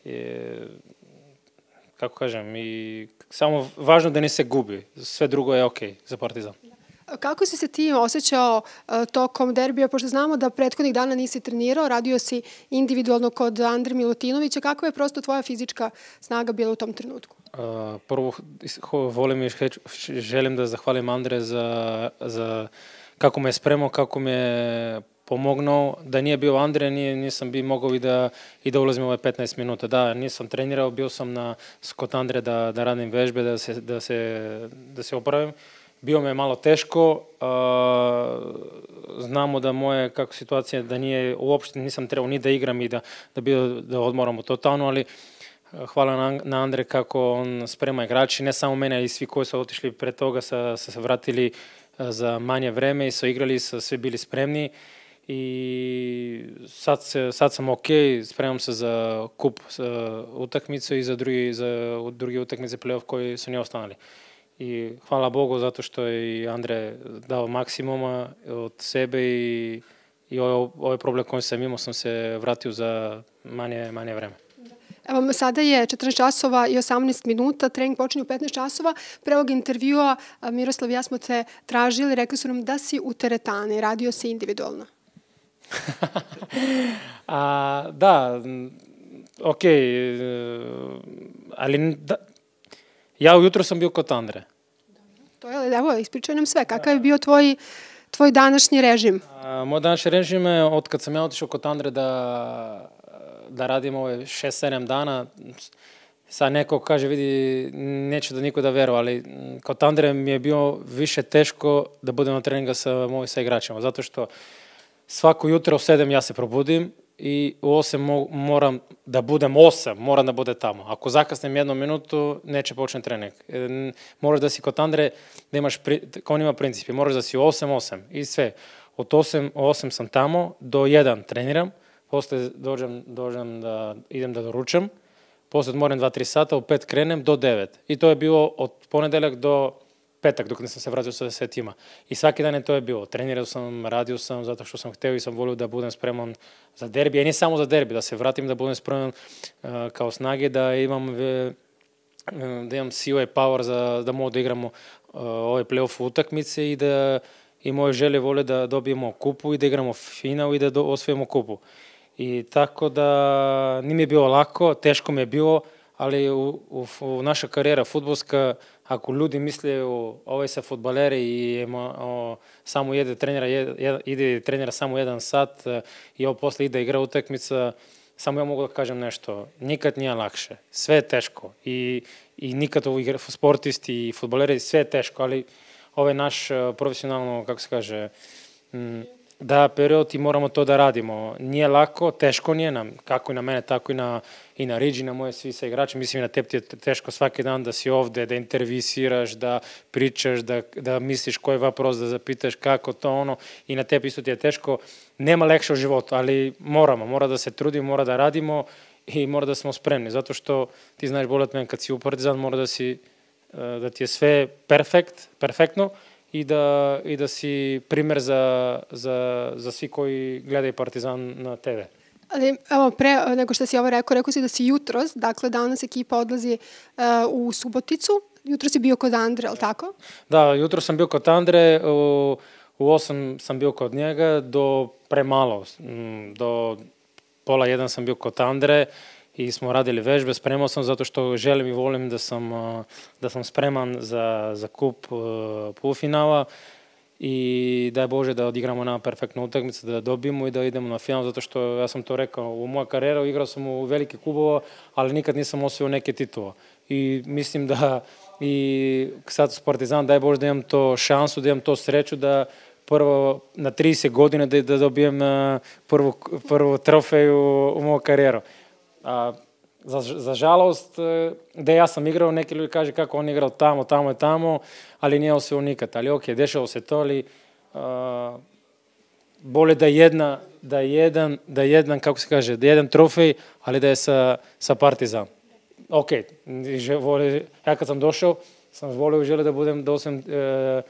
Speaker 5: е, како кажам, и само важно да не се губи. Све друго е океј за Партизан. Да.
Speaker 3: Kako si se ti osjećao uh, tokom derbija, pošto znamo da prethodnih dana nisi trenirao, radio si individualno kod Andre Milutinovića, kakva je prosto tvoja fizička snaga bila u tom trenutku?
Speaker 5: Uh, prvo, volim i želim da zahvalim Andre za, za kako me je spremao, kako me je pomognuo. Da nije bio Andre, nije, nisam bi mogao i da, i da ulazim ove 15 minuta. Da, nisam trenirao, bio sam na, kod Andre da, da radim vežbe, da se, da se, da se opravim. Bio me malo teško, znamo da moje kako situacija da nije uopšte nisam trebao ni da igram i da da bio da odmoramo totalno, ali hvala na, na Andre kako on sprema igrači, ne samo mene, i svi koji su otišli pre toga sa, sa se vratili za manje vreme i su igrali, su svi bili spremni. I sad, se, sad sam ok, spremam se za kup za utakmicu i za drugi, za drugi utakmice play-off koji su ne ostanali i hvala Bogu zato što je i Andre dao maksimuma od sebe i, i ovaj, ovaj problem koji sam imao sam se vratio za manje, manje vreme.
Speaker 3: Evo, sada je 14 časova i 18 minuta, trening počinje u 15 časova. Pre ovog intervjua Miroslav ja smo te tražili, rekli su nam da si u teretani, radio si individualno. <laughs>
Speaker 5: A, da, ok, ali da, ja ujutro sam bio kod Andre.
Speaker 3: To je, evo, ispričaj nam sve, kakav je bio tvoj, tvoj današnji režim?
Speaker 5: A, moj današnji režim je, od kad sam ja otišao kod Andre da, da radim ove 6-7 dana, sad neko kaže, vidi, neće da niko da veru, ali kod Andre mi je bio više teško da budem na treninga sa mojim sa igračima, zato što svako jutro u 7 ja se probudim и у 8 морам да будем 8, морам да буде таму. Ако закаснем едно минуту, не ќе почне тренинг. Мораш да си кот Андре, да имаш кон има принципи, мораш да си 8-8 и све. Од 8 8 сам таму до 1 тренирам, после дојдам дојдам да идем да доручам. После одморен 2-3 сата, опет кренем до 9. И тоа е било од понеделек до petak dok ne sam se vratio sa setima. I svaki dan je to je bilo. Trenirao sam, radio sam zato što sam hteo i sam volio da budem spreman za derbi, a ne samo za derbi, da se vratim da budem spreman uh, kao snage, da imam uh, da imam sile power za, da mogu da igramo uh, ove playoff utakmice i da i moje želje vole da dobijemo kupu i da igramo final i da do, osvojimo kupu. I tako da nije mi je bilo lako, teško mi je bilo, ali u, u, u naša karijera futbolska ако луѓе мисле о, овој се фудбалери и е, о, само еде тренер иде тренер само еден сат и о после иде игра утакмица само ја могу да кажам нешто. Никад не е лакше. Све е тешко. И и никад овој игра спортисти и фудбалери све е тешко али овој наш професионално како се каже da period i moramo to da radimo. Nije lako, teško nije nam, kako i na mene, tako i na, i na Riđi, na moje svi sa igrači. Mislim i na tebi je teško svaki dan da si ovde, da intervisiraš, da pričaš, da, da misliš koji je vapros, da zapitaš kako to ono i na tebi isto ti je teško. Nema lekše u životu, ali moramo, mora da se trudimo, mora da radimo i mora da smo spremni, zato što ti znaš bolje od kad si u Partizan, mora da si eh, da ti je sve perfekt, perfektno, i da, i da si primer za, za, za svi koji gledaju Partizan na TV.
Speaker 3: Ali, evo, pre nego što si ovo rekao, rekao si da si jutros, dakle danas ekipa odlazi uh, u Suboticu, jutro si bio kod Andre, ali tako?
Speaker 5: Da, jutro sam bio kod Andre, u, u 8 sam bio kod njega, do premalo, do pola jedan sam bio kod Andre, i smo radili vežbe, spremao sam zato što želim i volim da sam, da sam spreman za, za kup polufinala i daj Bože da odigramo na perfektnu utakmicu, da dobijemo i da idemo na final, zato što ja sam to rekao, u moja karijera igrao sam u velike klubova, ali nikad nisam osvojio neke titula. I mislim da i sad s Partizan, daj Bože da imam to šansu, da imam to sreću da prvo na 30 godina da, da dobijem prvu, prvu trofeju u moju karijeru. А, за, за жалост, да јас сам играл, неки луѓе каже како он играл тамо, тамо и тамо, али не се уникат. Али окей, дешало се тоа, али а, боле да една, да еден, да еден, како се каже, да еден трофеј, али да е са, са партизан. Океј, okay, ја кога сам дошол, сам волео желе да будем да осем е,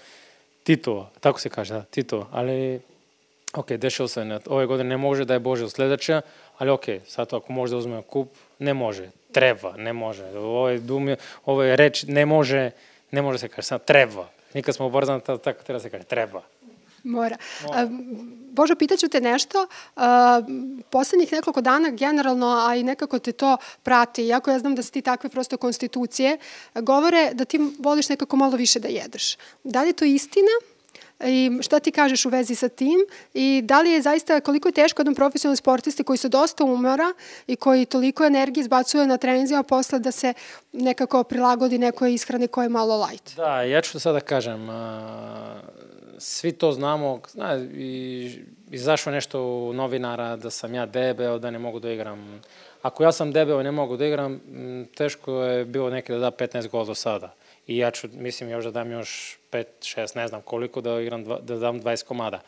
Speaker 5: титула, тако се каже, да, титула, али океј, okay, дешал се, овој година не може да е Боже следача, ali ok, sad ako može da uzme kup, ne može, treba, ne može. Ovo je, dum, ovo je reč, ne može, ne može se kaže, sad treba. Nikad smo ubrzani, tako treba se kaže, treba.
Speaker 3: Mora. Mora. Božo, pitaću te nešto. Poslednjih nekoliko dana generalno, a i nekako te to prati, iako ja znam da si ti takve prosto konstitucije, govore da ti voliš nekako malo više da jedeš. Da li je to istina? I šta ti kažeš u vezi sa tim? I da li je zaista, koliko je teško jednom profesionalnom sportisti koji se dosta umora i koji toliko energije izbacuje na treninzima posle da se nekako prilagodi nekoj ishrani koja je malo light?
Speaker 5: Da, ja ću sada da kažem, svi to znamo, zna, i izašlo nešto u novinara da sam ja debeo, da ne mogu da igram. Ako ja sam debeo i ne mogu da igram, teško je bilo neki da da 15 gol do sada i ja ću, mislim, još da dam još 5, 6, ne znam koliko, da, igram, da dam 20 komada.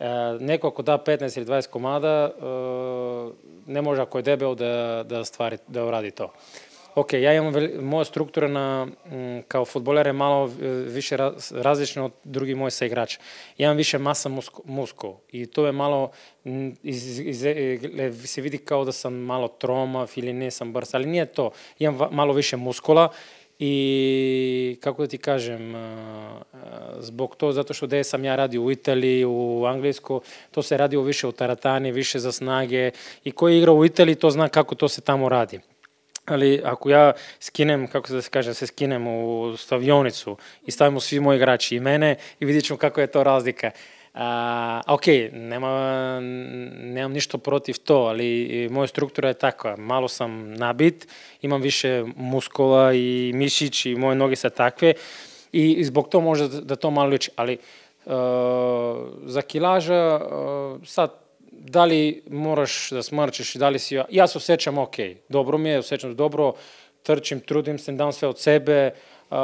Speaker 5: E, neko ako da 15 ili 20 komada, e, ne može ako je debel da, da, stvari, da uradi to. ok, ja imam, veli, moja struktura na, m, kao futboler je malo e, više raz, različna od drugih mojih saigrača. Ja imam više masa musko, muskul i to je malo, m, iz, iz, iz, se vidi kao da sam malo tromav ili nisam brz, ali nije to. Imam va, malo više muskula i kako da ti kažem, zbog to, zato što gde sam ja radio u Italiji, u Anglijsku, to se radio više u taratani, više za snage i ko je igrao u Italiji, to zna kako to se tamo radi. Ali ako ja skinem, kako da se kaže, se skinem u stavionicu i stavimo svi moji igrači i mene i vidjet ćemo kako je to razlika. A, ok, nema, nemam ništa protiv to, ali moja struktura je takva. Malo sam nabit, imam više muskula i mišić i moje noge su takve i zbog to može da to malo liči. Ali uh, za kilaža uh, sad da li moraš da smrčeš i da li si... Ja se osjećam ok, dobro mi je, osjećam dobro, trčim, trudim se, dam sve od sebe, uh,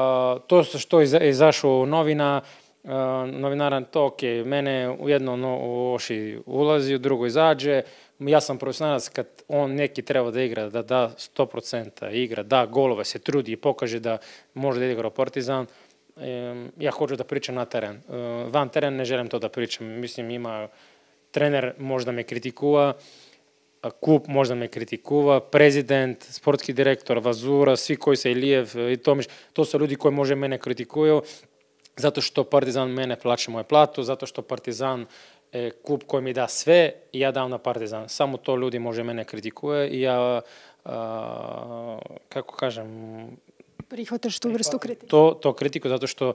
Speaker 5: to što je izašao novina, novinaran to, ok, mene u jedno no, u oši ulazi, u drugo izađe, ja sam profesionalac kad on neki treba da igra, da da 100% igra, da golove, se trudi i pokaže da može da igra Partizan, ja hoću da pričam na teren. Van teren ne želim to da pričam, mislim ima trener možda me kritikува, klub možda me kritikува, prezident, sportski direktor, Vazura, svi koji se Ilijev i Tomiš, to su ljudi koji može mene kritikuju, Затоа што Партизан мене плаче моја плато, затоа што Партизан е клуб кој ми да све и ја дам на Партизан. Само тоа луѓе може мене критикува и ја а, како кажам
Speaker 3: прихваташ што врсту критика.
Speaker 5: То то критику затоа што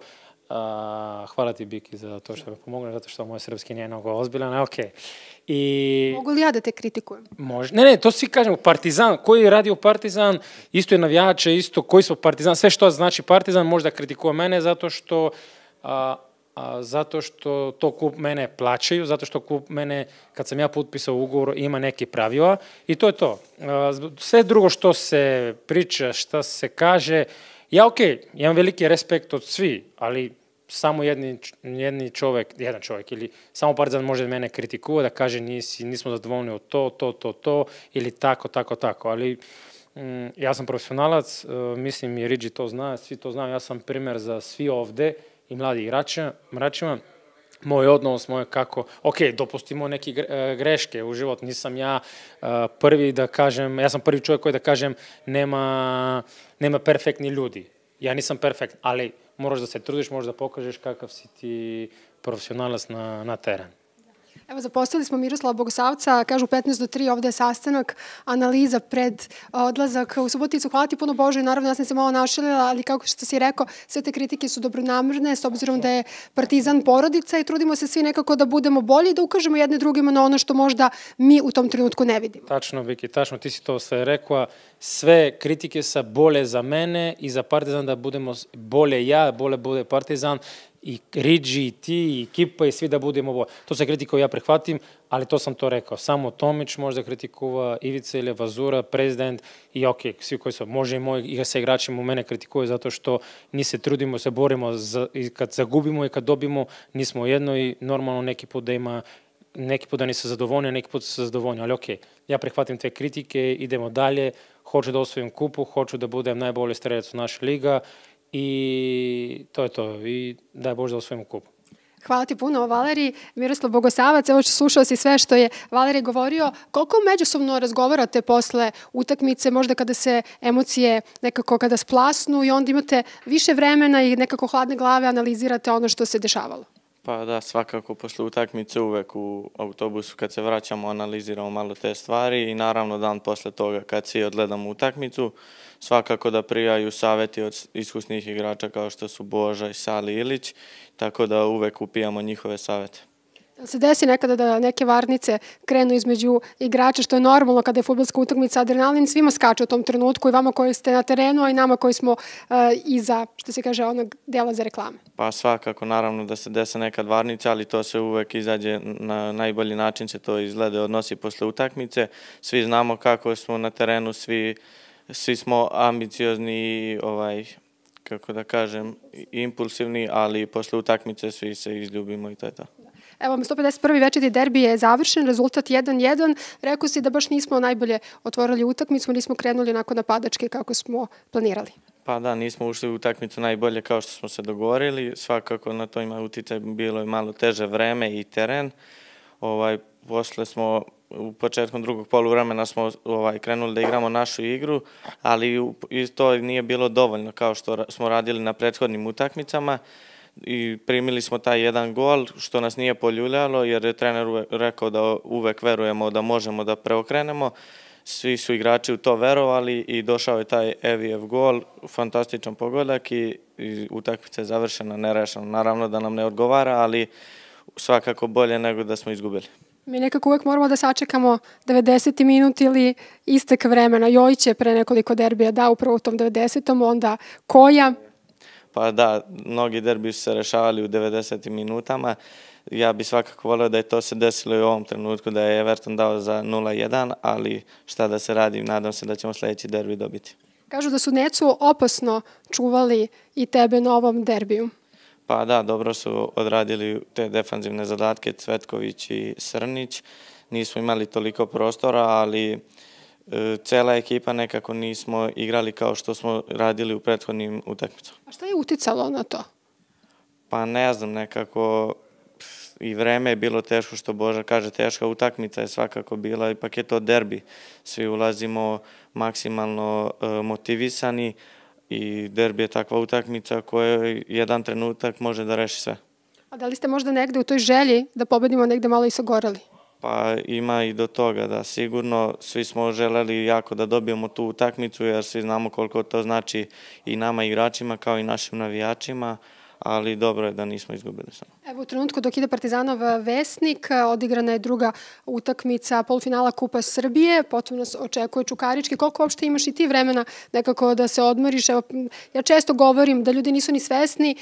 Speaker 5: A, hvala ti Biki za to što me pomogne, zato što moj srpski nije mnogo ozbiljan, ok.
Speaker 3: I... Mogu li ja da te kritikujem?
Speaker 5: Može. Ne, ne, to svi kažemo, Partizan, koji je radio Partizan, isto je navijače, isto koji smo Partizan, sve što znači Partizan možda kritikuje mene zato što a, a, zato što to kup mene plaćaju, zato što kup mene, kad sam ja potpisao ugovor, ima neki pravila i to je to. A, sve drugo što se priča, šta se kaže, Ja, okay, imam veliki respekt od svi, ali samo jedni, jedni čovek, jedan čovek ili samo Partizan može mene kritikuje, da kaže nisi, nismo zadovoljni od to, to, to, to, ili tako, tako, tako, ali mm, ja sam profesionalac, uh, mislim i Rigi to zna, svi to znaju, ja sam primer za svi ovde i mladi igrača, mračima, moj odnos, moje kako, ok, dopustimo neke greške u život, nisam ja uh, prvi da kažem, ja sam prvi čovjek koji da kažem nema, nema perfektni ljudi. Ja nisam perfekt, ali moraš da se trudiš, možeš da pokažeš kakav si ti profesionalac na, na teren.
Speaker 3: Evo, zapostavili smo Miroslava Bogosavca, kažu 15 do 3, ovde je sastanak, analiza pred odlazak u Suboticu. Hvala ti puno Bože, naravno ja sam se malo našalila, ali kako što si rekao, sve te kritike su dobronamrne, s obzirom da je partizan porodica i trudimo se svi nekako da budemo bolji i da ukažemo jedne drugima na ono što možda mi u tom trenutku ne vidimo.
Speaker 5: Tačno, Biki, tačno, ti si to sve rekao. Sve kritike sa bole za mene i za partizan da budemo bolje ja, bolje bude partizan i Riđi, i ti, i ekipa, i svi da budemo ovo. To se kritikuje, ja prihvatim, ali to sam to rekao. Samo Tomić može da kritikува, Ivica ili Vazura, prezident i ok, svi koji su, može i moj, i sa igračima u mene kritikuje zato što ni se trudimo, se borimo za, i kad zagubimo i kad dobimo, nismo jedno i normalno neki put da ima neki put da nisu zadovoljni, neki put su zadovoljni, ali ok, ja prihvatim te kritike, idemo dalje, hoću da osvojim kupu, hoću da budem najbolji strelac u naša liga i to je to. I daj Bože da osvojimo kup.
Speaker 3: Hvala ti puno, Valeri. Miroslav Bogosavac, evo što slušao si sve što je Valeri govorio. Koliko međusobno razgovarate posle utakmice, možda kada se emocije nekako kada splasnu i onda imate više vremena i nekako hladne glave analizirate ono što se dešavalo?
Speaker 6: Pa da, svakako posle utakmice uvek u autobusu kad se vraćamo analiziramo malo te stvari i naravno dan posle toga kad svi odgledamo utakmicu svakako da prijaju saveti od iskusnih igrača kao što su Boža i Sali Ilić, tako da uvek upijamo njihove savete.
Speaker 3: Se desi nekada da neke varnice krenu između igrača, što je normalno kada je futbolska utakmica, adrenalin svima skače u tom trenutku i vama koji ste na terenu, a i nama koji smo uh, iza, što se kaže, onog dela za reklame.
Speaker 6: Pa svakako, naravno da se desa nekad varnica, ali to se uvek izađe na najbolji način, se to izgleda odnosi posle utakmice. Svi znamo kako smo na terenu, svi svi smo ambiciozni ovaj, kako da kažem, impulsivni, ali posle utakmice svi se izljubimo i to je to.
Speaker 3: Evo, 151. večeti derbi je završen, rezultat 1-1. Rekao si da baš nismo najbolje otvorili utakmicu, nismo krenuli onako napadačke kako smo planirali.
Speaker 6: Pa da, nismo ušli u utakmicu najbolje kao što smo se dogovorili. Svakako na to ima utjecaj, bilo je malo teže vreme i teren. Ovaj, posle smo u početkom drugog poluvremena smo ovaj, krenuli da igramo našu igru, ali to nije bilo dovoljno kao što smo radili na prethodnim utakmicama i primili smo taj jedan gol što nas nije poljuljalo jer je trener rekao da uvek verujemo da možemo da preokrenemo. Svi su igrači u to verovali i došao je taj Evijev gol, fantastičan pogodak i, i utakmica je završena nerešeno. Naravno da nam ne odgovara, ali svakako bolje nego da smo izgubili.
Speaker 3: Mi nekako uvek moramo da sačekamo 90. minut ili istek vremena. Jojić je pre nekoliko derbija dao upravo u tom 90. onda Koja.
Speaker 6: Pa da, mnogi derbi su se rešavali u 90. minutama. Ja bih svakako volio da je to se desilo i u ovom trenutku, da je Everton dao za 0-1, ali šta da se radi, nadam se da ćemo sledeći derbi dobiti.
Speaker 3: Kažu da su Necu opasno čuvali i tebe na ovom derbiju.
Speaker 6: Pa da, dobro su odradili te defanzivne zadatke Cvetković i Srnić. Nismo imali toliko prostora, ali e, cela ekipa nekako nismo igrali kao što smo radili u prethodnim utakmicama.
Speaker 3: A šta je uticalo na to?
Speaker 6: Pa ne znam, nekako i vreme je bilo teško, što Boža kaže, teška utakmica je svakako bila, ipak je to derbi. Svi ulazimo maksimalno e, motivisani, i derbi je takva utakmica koja jedan trenutak može da reši sve.
Speaker 3: A da li ste možda negde u toj želji da pobedimo negde malo i sagorali?
Speaker 6: Pa ima i do toga da sigurno svi smo želeli jako da dobijemo tu utakmicu jer svi znamo koliko to znači i nama igračima kao i našim navijačima ali dobro je da nismo izgubili samo.
Speaker 3: Evo u trenutku dok ide Partizanov vesnik, odigrana je druga utakmica polufinala Kupa Srbije, potom nas očekuje Čukarički. Koliko uopšte imaš i ti vremena nekako da se odmoriš? Evo, ja često govorim da ljudi nisu ni svesni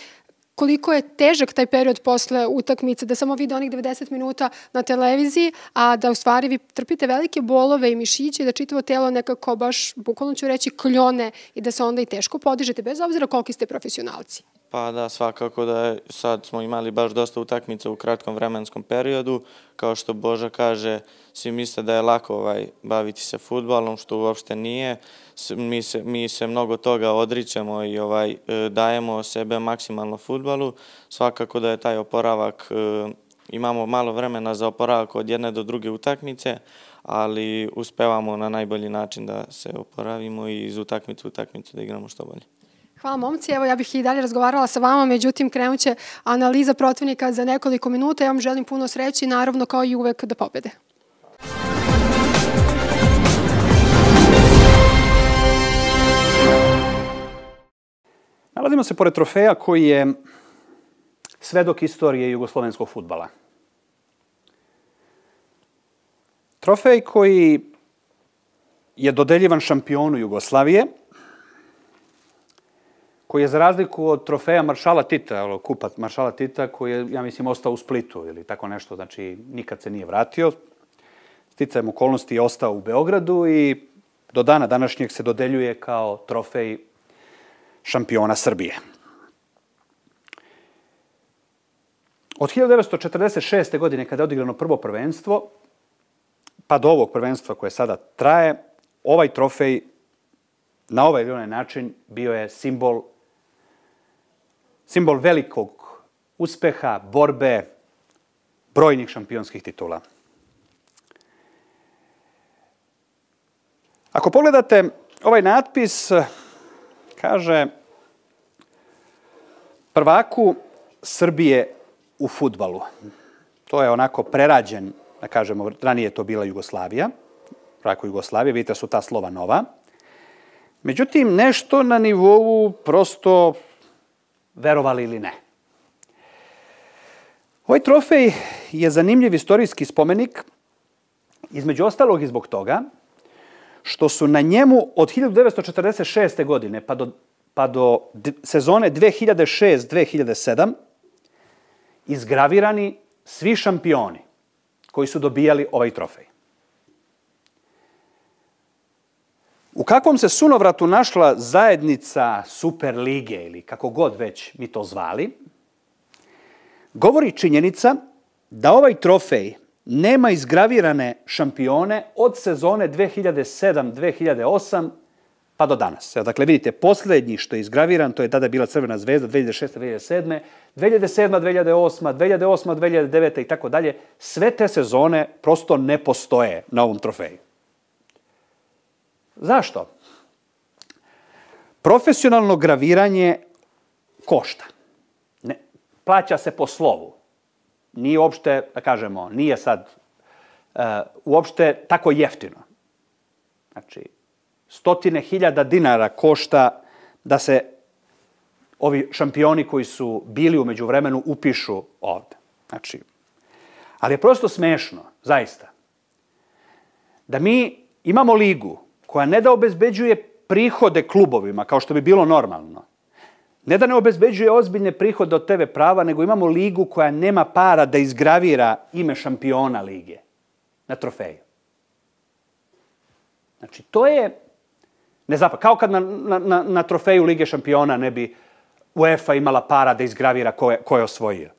Speaker 3: koliko je težak taj period posle utakmice, da samo vide onih 90 minuta na televiziji, a da u stvari vi trpite velike bolove i mišiće i da čitavo telo nekako baš, bukvalno ću reći, kljone i da se onda i teško podižete, bez obzira koliki ste profesionalci.
Speaker 6: Pa da, svakako da je, sad smo imali baš dosta utakmica u kratkom vremenskom periodu. Kao što Boža kaže, svi misle da je lako ovaj, baviti se futbalom, što uopšte nije. Mi se, mi se mnogo toga odričemo i ovaj, e, dajemo sebe maksimalno futbalu. Svakako da je taj oporavak, e, imamo malo vremena za oporavak od jedne do druge utakmice, ali uspevamo na najbolji način da se oporavimo i iz utakmice u utakmicu da igramo što bolje.
Speaker 3: Hvala momci, evo ja bih i dalje razgovarala sa vama, međutim krenut će analiza protivnika za nekoliko minuta. Ja vam želim puno sreći i naravno kao i uvek da pobede.
Speaker 1: Nalazimo se pored trofeja koji je svedok istorije jugoslovenskog futbala. Trofej koji je dodeljivan šampionu Jugoslavije – koji je za razliku od trofeja Maršala Tita, kupa Maršala Tita, koji je, ja mislim, ostao u Splitu ili tako nešto, znači nikad se nije vratio. Sticajem okolnosti je ostao u Beogradu i do dana današnjeg se dodeljuje kao trofej šampiona Srbije. Od 1946. godine, kada je odigrano prvo prvenstvo, pa do ovog prvenstva koje sada traje, ovaj trofej na ovaj ili onaj način bio je simbol simbol velikog uspeha, borbe, brojnih šampionskih titula. Ako pogledate ovaj natpis, kaže prvaku Srbije u futbalu. To je onako prerađen, da kažemo, ranije to bila Jugoslavija, prvaku Jugoslavije, vidite su ta slova nova. Međutim, nešto na nivou prosto verovali ili ne. Ovaj trofej je zanimljiv istorijski spomenik, između ostalog i zbog toga, što su na njemu od 1946. godine pa do, pa do sezone 2006-2007 izgravirani svi šampioni koji su dobijali ovaj trofej. U kakvom se sunovratu našla zajednica Super lige ili kako god već mi to zvali, govori činjenica da ovaj trofej nema izgravirane šampione od sezone 2007-2008 pa do danas. Dakle, vidite, poslednji što je izgraviran, to je tada bila Crvena zvezda 2006-2007, 2007-2008, 2008-2009 i tako dalje, sve te sezone prosto ne postoje na ovom trofeju. Zašto? Profesionalno graviranje košta. Ne, plaća se po slovu. Nije uopšte, da kažemo, nije sad uh, uopšte tako jeftino. Znači, stotine hiljada dinara košta da se ovi šampioni koji su bili umeđu vremenu upišu ovde. Znači, ali je prosto smešno, zaista, da mi imamo ligu koja ne da obezbeđuje prihode klubovima, kao što bi bilo normalno, ne da ne obezbeđuje ozbiljne prihode od TV prava, nego imamo ligu koja nema para da izgravira ime šampiona lige na trofeju. Znači, to je Ne zapad. Kao kad na, na, na trofeju Lige šampiona ne bi UEFA imala para da izgravira ko je, ko je osvojio.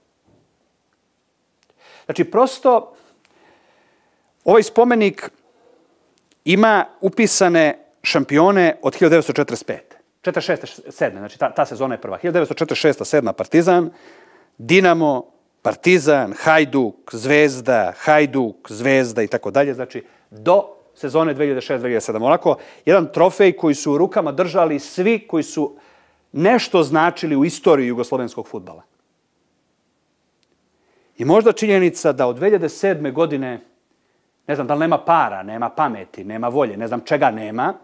Speaker 1: Znači, prosto, ovaj spomenik ima upisane šampione od 1945. 46. 7. Znači, ta, ta sezona je prva. 1946. 7. Partizan, Dinamo, Partizan, Hajduk, Zvezda, Hajduk, Zvezda i tako dalje. Znači, do sezone 2006-2007. Onako, jedan trofej koji su u rukama držali svi koji su nešto značili u istoriji jugoslovenskog futbala. I možda činjenica da od 2007. godine, ne znam da li nema para, nema pameti, nema volje, ne znam čega nema,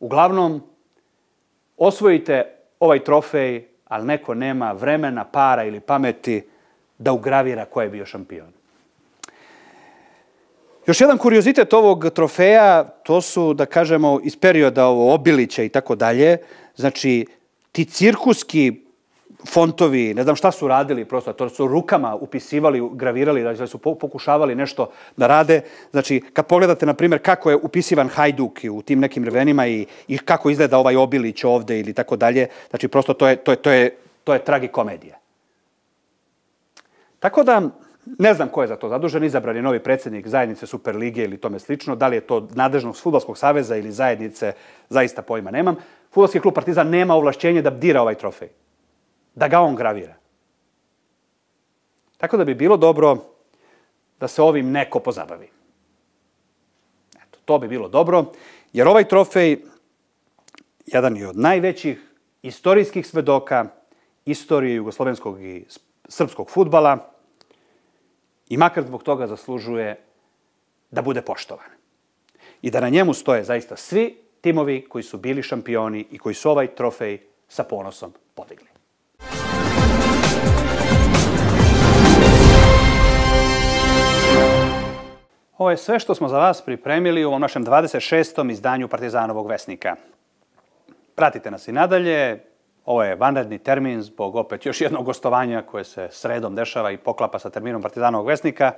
Speaker 1: uglavnom osvojite ovaj trofej, ali neko nema vremena, para ili pameti da ugravira ko je bio šampion. Još jedan kuriozitet ovog trofeja, to su, da kažemo, iz perioda ovo Obilića i tako dalje, znači, ti cirkuski fontovi, ne znam šta su radili, prosto, to su rukama upisivali, gravirali, da su pokušavali nešto da rade. Znači, kad pogledate, na primjer, kako je upisivan Hajduk u tim nekim revenima i, i kako izgleda ovaj Obilić ovde ili tako dalje, znači, prosto to je, to je, to je, to je tragikomedija. Tako da, Ne znam ko je za to zadužen, izabran je novi predsednik zajednice Superlige ili tome slično, da li je to nadležnost Futbolskog saveza ili zajednice, zaista pojma nemam. Futbolski klub Partizan nema ovlašćenje da dira ovaj trofej, da ga on gravira. Tako da bi bilo dobro da se ovim neko pozabavi. Eto, to bi bilo dobro, jer ovaj trofej, jedan je od najvećih istorijskih svedoka istorije jugoslovenskog i srpskog futbala, i makar zbog toga zaslužuje da bude poštovan. I da na njemu stoje zaista svi timovi koji su bili šampioni i koji su ovaj trofej sa ponosom podigli. Ovo je sve što smo za vas pripremili u ovom našem 26. izdanju Partizanovog vesnika. Pratite nas i nadalje, Ovo je vanredni termin zbog opet još jednog gostovanja koje se sredom dešava i poklapa sa terminom Partizanovog vesnika.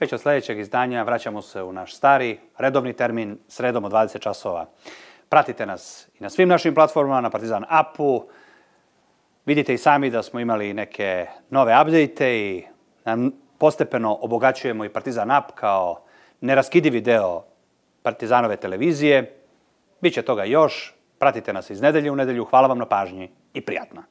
Speaker 1: Već od sledećeg izdanja vraćamo se u naš stari, redovni termin, sredom od 20 časova. Pratite nas i na svim našim platformama, na Partizan Apu. Vidite i sami da smo imali neke nove update i postepeno obogaćujemo i Partizan App kao neraskidivi deo Partizanove televizije. Biće toga još, Pratite nas iz nedelje u nedelju. Hvala vam na pažnji i prijatno.